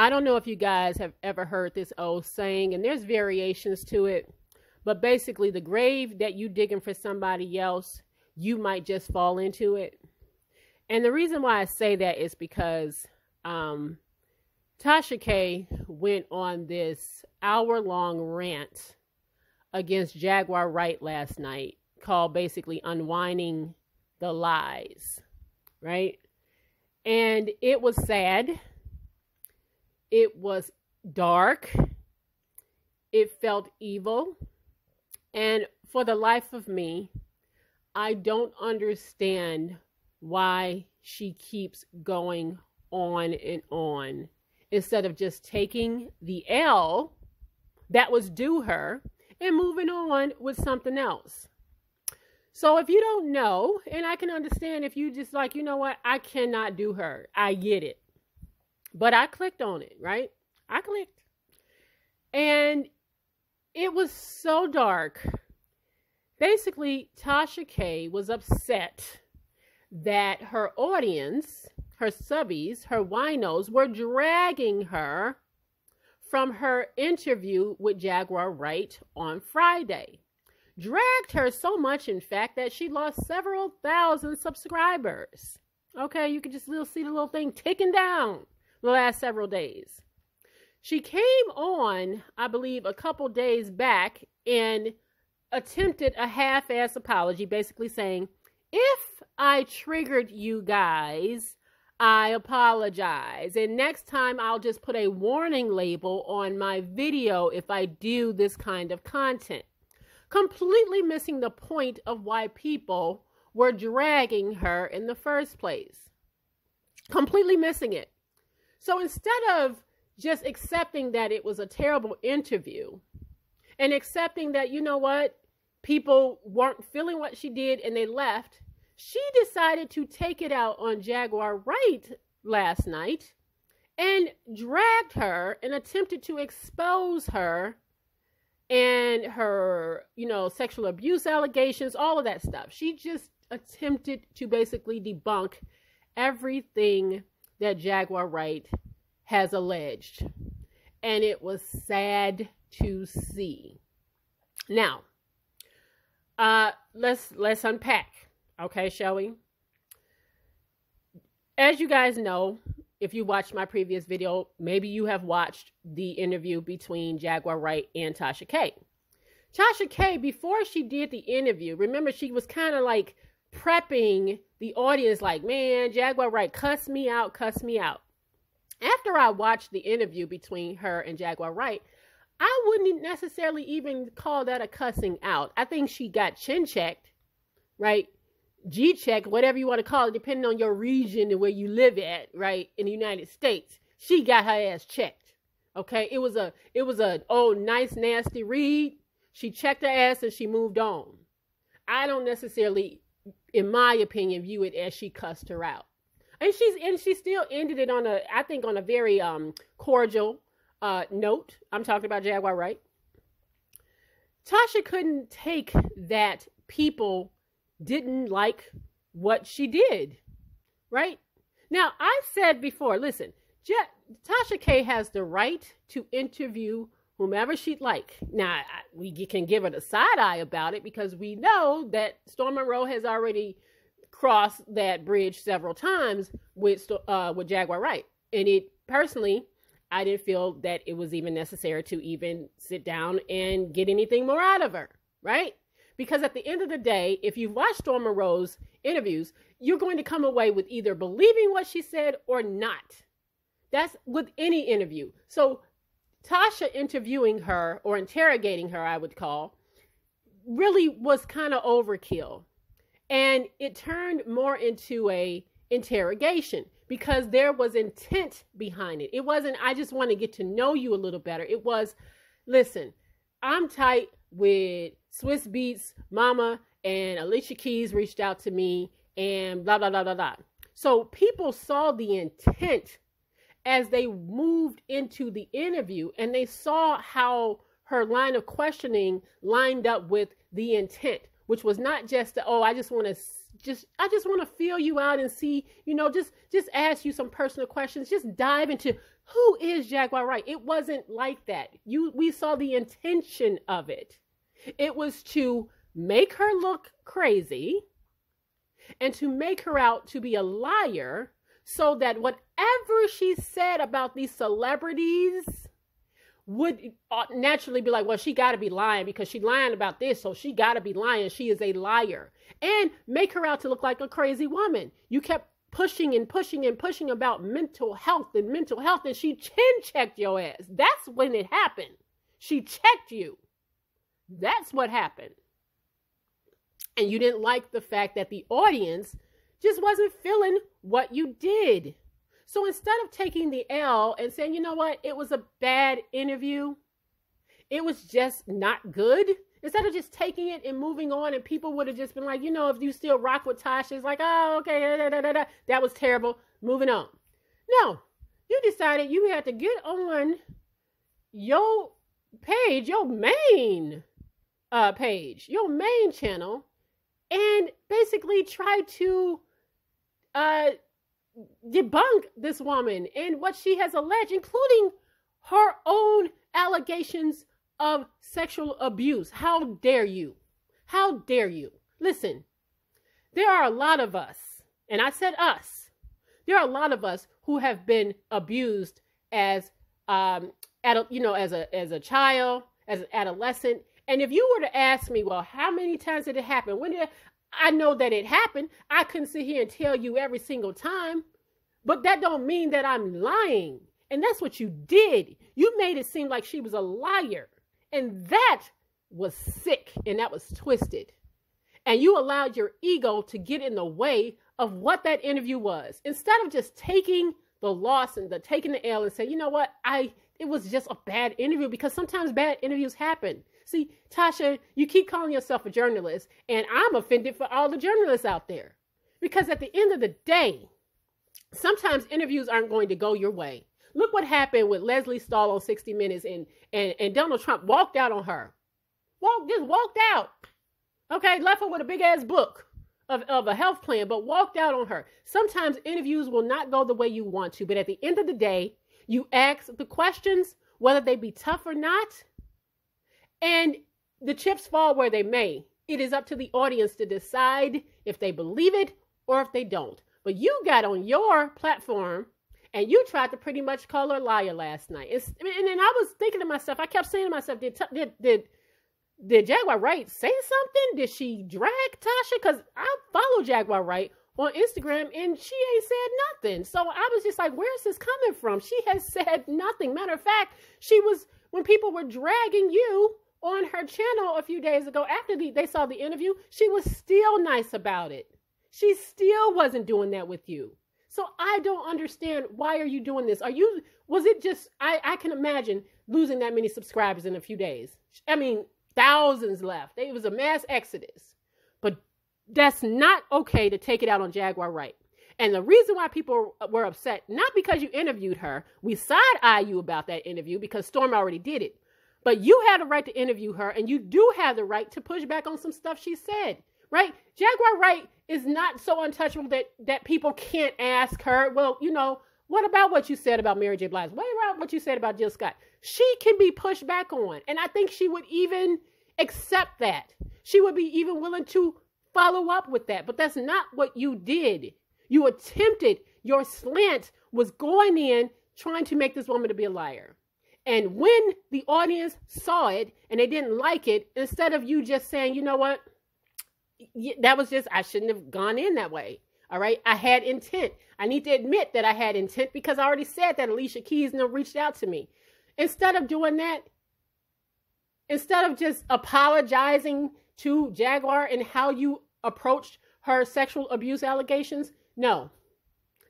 I don't know if you guys have ever heard this old saying, and there's variations to it, but basically, the grave that you digging for somebody else, you might just fall into it. And the reason why I say that is because um, Tasha K went on this hour long rant against Jaguar Wright last night called basically Unwinding the Lies, right? And it was sad. It was dark. It felt evil. And for the life of me, I don't understand why she keeps going on and on instead of just taking the L that was due her and moving on with something else. So if you don't know, and I can understand if you just like, you know what, I cannot do her. I get it. But I clicked on it, right? I clicked. And it was so dark. Basically, Tasha K was upset that her audience, her subbies, her winos were dragging her from her interview with Jaguar Wright on Friday. Dragged her so much, in fact, that she lost several thousand subscribers. Okay, you can just little see the little thing ticking down the last several days. She came on, I believe, a couple days back and attempted a half ass apology, basically saying, if I triggered you guys, I apologize. And next time I'll just put a warning label on my video if I do this kind of content. Completely missing the point of why people were dragging her in the first place. Completely missing it. So instead of just accepting that it was a terrible interview and accepting that, you know what, people weren't feeling what she did and they left, she decided to take it out on Jaguar Wright last night and dragged her and attempted to expose her and her, you know, sexual abuse allegations, all of that stuff. She just attempted to basically debunk everything that Jaguar Wright has alleged. And it was sad to see. Now, uh, let's let's unpack. Okay, shall we? As you guys know, if you watched my previous video, maybe you have watched the interview between Jaguar Wright and Tasha K. Tasha K, before she did the interview, remember she was kind of like prepping the audience, like, man, Jaguar Wright, cuss me out, cuss me out. After I watched the interview between her and Jaguar Wright, I wouldn't necessarily even call that a cussing out. I think she got chin checked, right? G checked, whatever you want to call it, depending on your region and where you live at, right? In the United States, she got her ass checked. Okay, it was a it was a oh nice nasty read. She checked her ass and she moved on. I don't necessarily, in my opinion, view it as she cussed her out. And she's and she still ended it on a I think on a very um cordial uh, note, I'm talking about Jaguar right? Tasha couldn't take that people didn't like what she did, right? Now, I've said before, listen, Je- Tasha K has the right to interview whomever she'd like. Now, we can give her a side eye about it because we know that Storm Monroe has already crossed that bridge several times with uh, with Jaguar Wright, and it personally I didn't feel that it was even necessary to even sit down and get anything more out of her, right? Because at the end of the day, if you've watched Storm Monroe's interviews, you're going to come away with either believing what she said or not. That's with any interview. So Tasha interviewing her or interrogating her, I would call, really was kind of overkill. And it turned more into a interrogation because there was intent behind it. It wasn't, I just want to get to know you a little better. It was, listen, I'm tight with Swizz Beatz, Mama, and Alicia Keys reached out to me and blah, blah, blah, blah, blah. So people saw the intent as they moved into the interview and they saw how her line of questioning lined up with the intent, which was not just, oh, I just want to just I just want to feel you out and see, you know, just just ask you some personal questions. Just dive into Who is Jaguar Wright? It wasn't like that. You we saw the intention of it. It was to make her look crazy and to make her out to be a liar so that whatever she said about these celebrities would uh, naturally be like, well, she got to be lying because she's lying about this, so she got to be lying. She is a liar. And make her out to look like a crazy woman. You kept pushing and pushing and pushing about mental health and mental health, and she chin checked your ass. That's when it happened. She checked you. That's what happened. And you didn't like the fact that the audience just wasn't feeling what you did. So instead of taking the L and saying, you know what, it was a bad interview, it was just not good, instead of just taking it and moving on, and people would have just been like, you know, if you still rock with Tasha, it's like, oh, okay, da, da, da, that was terrible, moving on. No, you decided you had to get on your page, your main uh, page, your main channel, and basically try to uh, debunk this woman and what she has alleged, including her own allegations of sexual abuse. How dare you? How dare you? Listen, there are a lot of us, and I said us, there are a lot of us who have been abused as um at you know as a as a child, as an adolescent. And if you were to ask me, well, how many times did it happen? When did I know that it happened. I couldn't sit here and tell you every single time, but that don't mean that I'm lying. And that's what you did. You made it seem like she was a liar. And that was sick and that was twisted. And you allowed your ego to get in the way of what that interview was. Instead of just taking the loss and the taking the L and say, you know what, I it was just a bad interview because sometimes bad interviews happen. See, Tasha, you keep calling yourself a journalist, and I'm offended for all the journalists out there. Because at the end of the day, sometimes interviews aren't going to go your way. Look what happened with Lesley Stahl on 60 Minutes, and, and, and Donald Trump walked out on her. Walked, just walked out. Okay, left her with a big ass book of, of a health plan, but walked out on her. Sometimes interviews will not go the way you want to, but at the end of the day, you ask the questions, whether they be tough or not, and the chips fall where they may. It is up to the audience to decide if they believe it or if they don't. But you got on your platform and you tried to pretty much call her a liar last night. It's, and then I was thinking to myself, I kept saying to myself, did did did did Jaguar Wright say something? Did she drag Tasha? Because I follow Jaguar Wright on Instagram and she ain't said nothing. So I was just like, where's this coming from? She has said nothing. Matter of fact, she was when people were dragging you on her channel a few days ago after the, they saw the interview, she was still nice about it. She still wasn't doing that with you. So I don't understand why are you doing this? Are you was it just I I can imagine losing that many subscribers in a few days. I mean, thousands left. It was a mass exodus. But that's not okay to take it out on Jaguar Wright. And the reason why people were upset, not because you interviewed her, we side eye you about that interview because Storm already did it. But you had the right to interview her, and you do have the right to push back on some stuff she said, right? Jaguar Wright is not so untouchable that that people can't ask her. Well, you know, what about what you said about Mary J. Blige? What about what you said about Jill Scott? She can be pushed back on, and I think she would even accept that. She would be even willing to follow up with that. But that's not what you did. You attempted. Your slant was going in trying to make this woman to be a liar. And when the audience saw it and they didn't like it, instead of you just saying, you know what, that was just, I shouldn't have gone in that way. All right. I had intent. I need to admit that I had intent because I already said that Alicia Keys never reached out to me. Instead of doing that, instead of just apologizing to Jaguar and how you approached her sexual abuse allegations, no,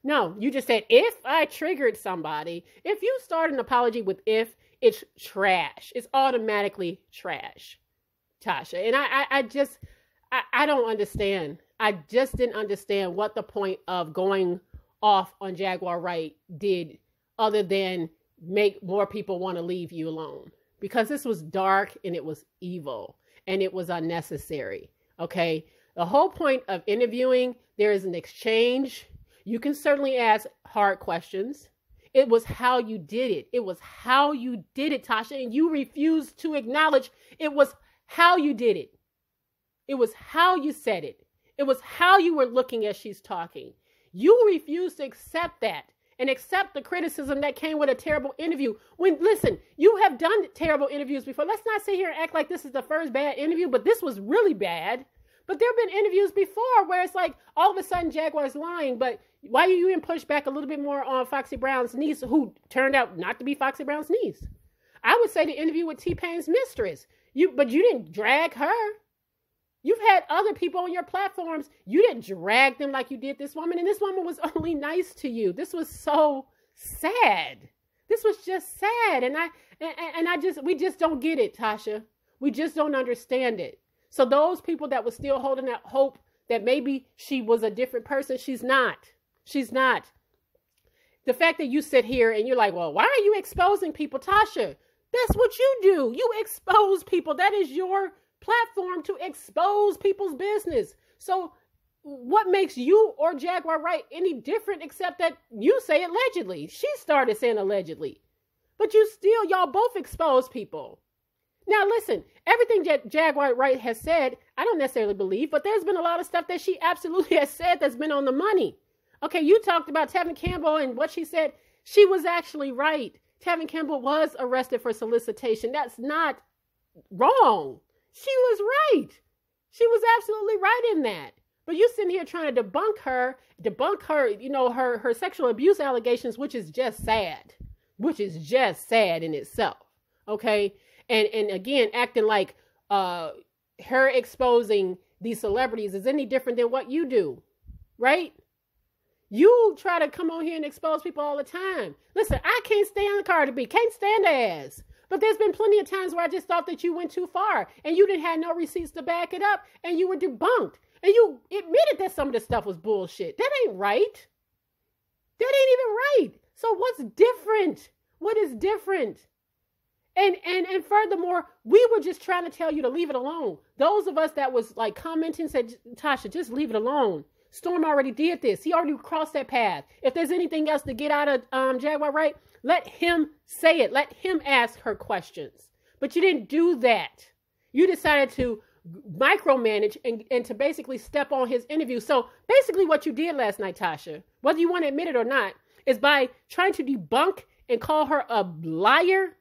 no, you just said if I triggered somebody. If you start an apology with if, it's trash. It's automatically trash, Tasha. And I, I, I just, I, I don't understand. I just didn't understand what the point of going off on Jaguar Wright did other than make more people want to leave you alone. Because this was dark and it was evil and it was unnecessary. Okay. The whole point of interviewing, there is an exchange you can certainly ask hard questions. It was how you did it. It was how you did it, Tasha. And you refused to acknowledge it was how you did it. It was how you said it. It was how you were looking as she's talking. You refused to accept that and accept the criticism that came with a terrible interview. When, listen, you have done terrible interviews before. Let's not sit here and act like this is the first bad interview, but this was really bad. But there have been interviews before where it's like all of a sudden Jaguar's lying, but why are you even push back a little bit more on Foxy Brown's niece, who turned out not to be Foxy Brown's niece? I would say the interview with T Pain's mistress. You, but you didn't drag her. You've had other people on your platforms. You didn't drag them like you did this woman, and this woman was only nice to you. This was so sad. This was just sad, and I and, and I just we just don't get it, Tasha. We just don't understand it. So those people that were still holding that hope that maybe she was a different person, she's not. She's not. The fact that you sit here and you're like, well, why are you exposing people, Tasha? That's what you do. You expose people. That is your platform to expose people's business. So, what makes you or Jaguar Wright any different except that you say allegedly? She started saying allegedly. But you still, y'all both expose people. Now, listen, everything that Jaguar Wright has said, I don't necessarily believe, but there's been a lot of stuff that she absolutely has said that's been on the money. Okay, you talked about Tevin Campbell and what she said. She was actually right. Tevin Campbell was arrested for solicitation. That's not wrong. She was right. She was absolutely right in that. But you sitting here trying to debunk her, debunk her, you know, her her sexual abuse allegations, which is just sad. Which is just sad in itself. Okay? And and again, acting like uh her exposing these celebrities is any different than what you do. Right? You try to come on here and expose people all the time. Listen, I can't stand Cardi B. Can't stand her ass. But there's been plenty of times where I just thought that you went too far and you didn't have no receipts to back it up and you were debunked. And you admitted that some of the stuff was bullshit. That ain't right. That ain't even right. So what's different? What is different? And and and furthermore, we were just trying to tell you to leave it alone. Those of us that was like commenting said, Tasha, just leave it alone. Storm already did this. He already crossed that path. If there's anything else to get out of um, Jaguar Wright let him say it. Let him ask her questions. But you didn't do that. You decided to micromanage and, and to basically step on his interview. So basically, what you did last night, Tasha, whether you want to admit it or not, is by trying to debunk and call her a liar,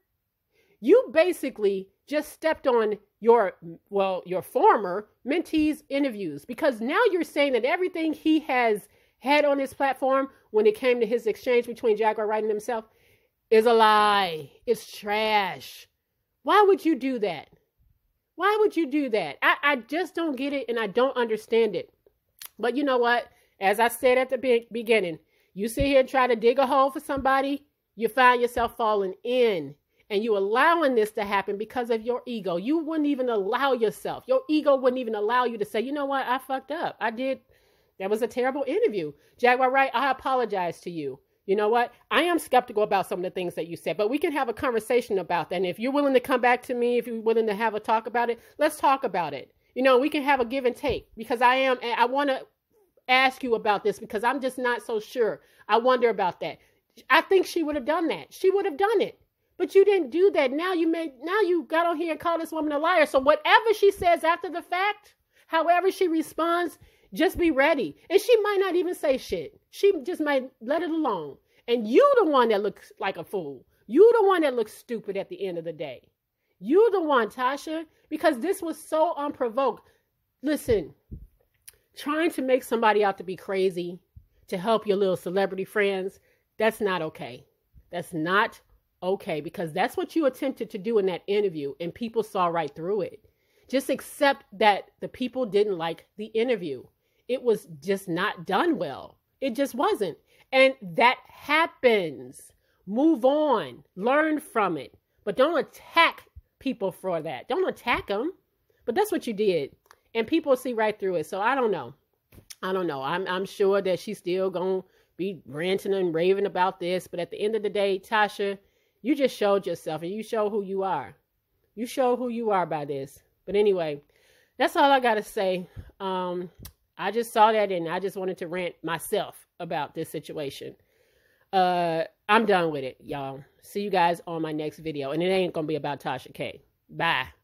you basically just stepped on your well your former mentee's interviews because now you're saying that everything he has had on his platform when it came to his exchange between Jaguar Wright and himself is a lie. It's trash. Why would you do that? Why would you do that? I, I just don't get it and I don't understand it. But you know what? As I said at the be- beginning, you sit here and try to dig a hole for somebody, you find yourself falling in and you allowing this to happen because of your ego. You wouldn't even allow yourself. Your ego wouldn't even allow you to say, you know what, I fucked up. I did. That was a terrible interview. Jaguar Wright, I apologize to you. You know what? I am skeptical about some of the things that you said, but we can have a conversation about that. And if you're willing to come back to me, if you're willing to have a talk about it, let's talk about it. You know, we can have a give and take because I am, I want to ask you about this because I'm just not so sure. I wonder about that. I think she would have done that. She would have done it. But you didn't do that. Now you made now you got on here and called this woman a liar. So whatever she says after the fact, however she responds, just be ready. And she might not even say shit. She just might let it alone. And you the one that looks like a fool. You the one that looks stupid at the end of the day. You the one, Tasha, because this was so unprovoked. Listen, trying to make somebody out to be crazy to help your little celebrity friends, that's not okay. That's not okay because that's what you attempted to do in that interview and people saw right through it. Just accept that the people didn't like the interview. It was just not done well. It just wasn't. And that happens. Move on, learn from it, but don't attack people for that. Don't attack them. But that's what you did. And people see right through it. So I don't know. I don't know. I'm I'm sure that she's still going to be ranting and raving about this, but at the end of the day, Tasha, you just showed yourself and you show who you are. You show who you are by this. But anyway, that's all I got to say. Um, I just saw that and I just wanted to rant myself about this situation. Uh, I'm done with it, y'all. See you guys on my next video. And it ain't going to be about Tasha K. Bye.